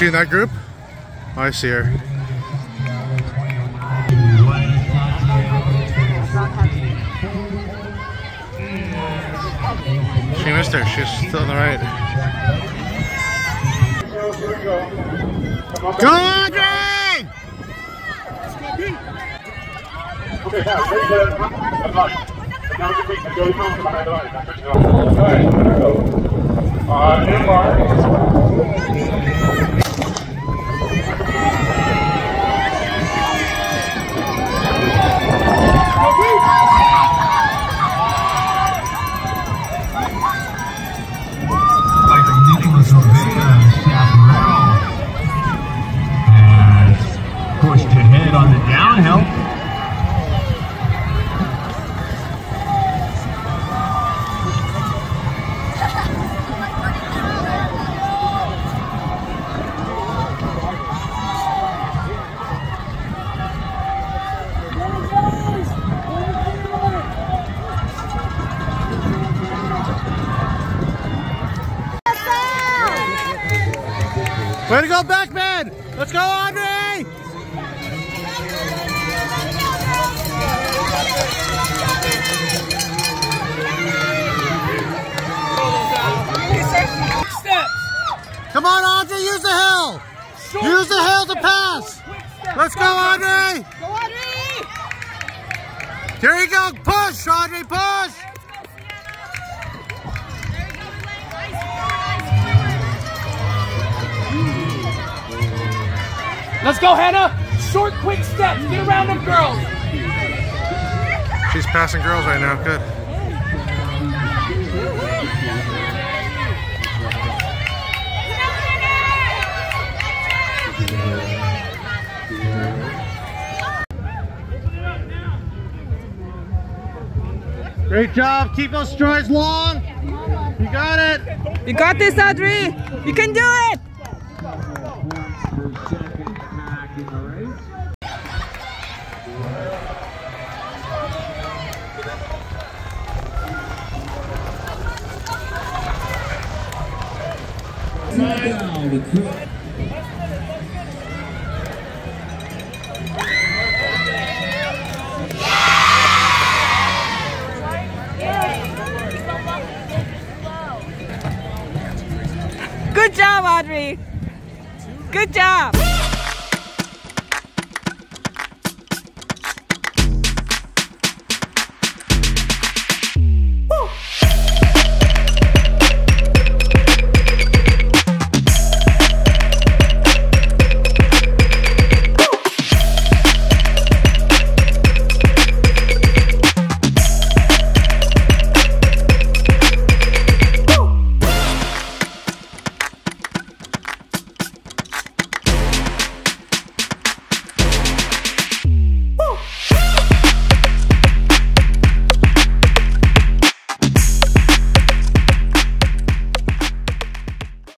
She in that group? Oh, I see her. She missed her. She's still on the right. Go, Audrey! Okay, now, Way to go, Beckman! Let's go, Audrey! Come on, Audrey, use the hill! Use the hill to pass! Let's go, Audrey! Go, Audrey! Here you go, push, Let's go, Hannah. Short, quick steps. Get around them girls. She's passing girls right now, good. Great job, keep those strides long. You got it. You got this, Audrey! You can do it! Good job, Audrey! Good job!